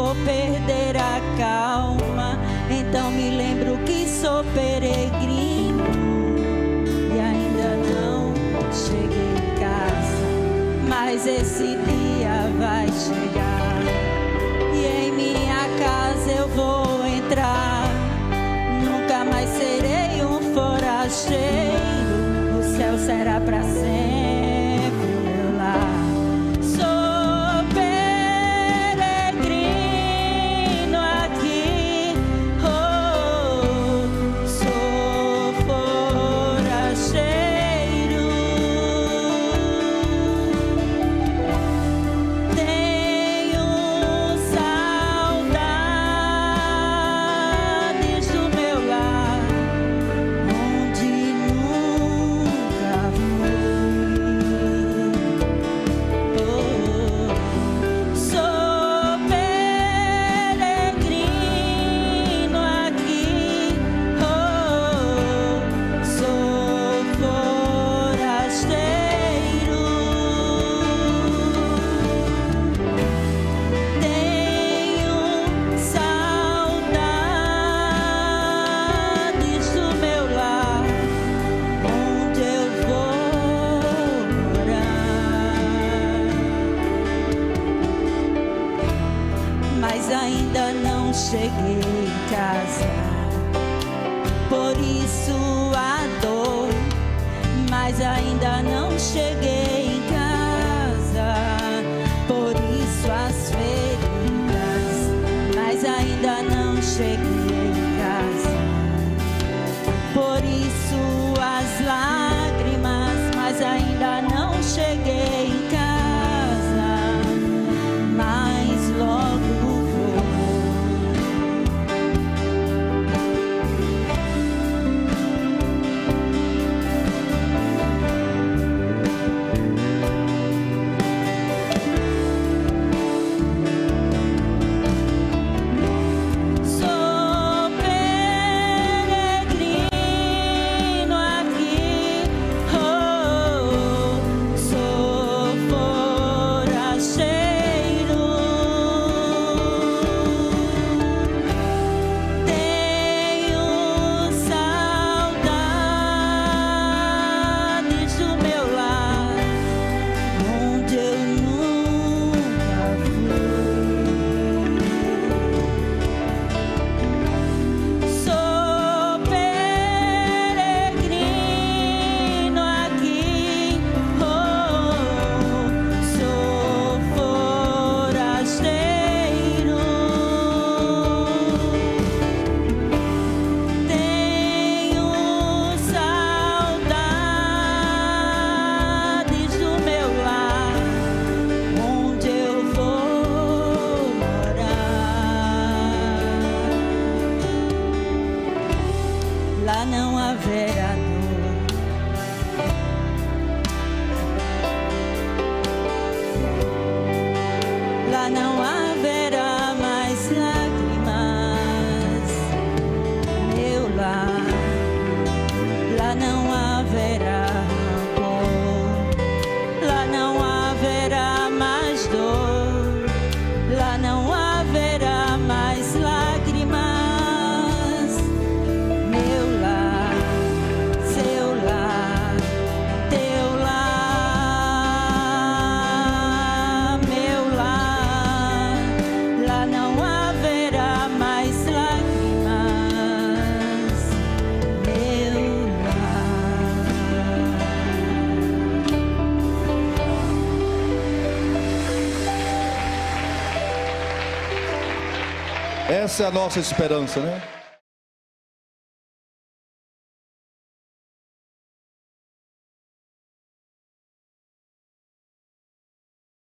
vou perder a calma. Então me lembro que sou peregrino e ainda não cheguei em casa. Mas esse dia vai chegar e em minha casa eu vou entrar. Nunca mais serei um forasteiro. O céu será para sempre. cheguei em casa. Por isso a dor, mas ainda não cheguei em casa. Por isso as feridas, mas ainda não cheguei. haverá dor. Lá não haverá Essa é a nossa esperança, né?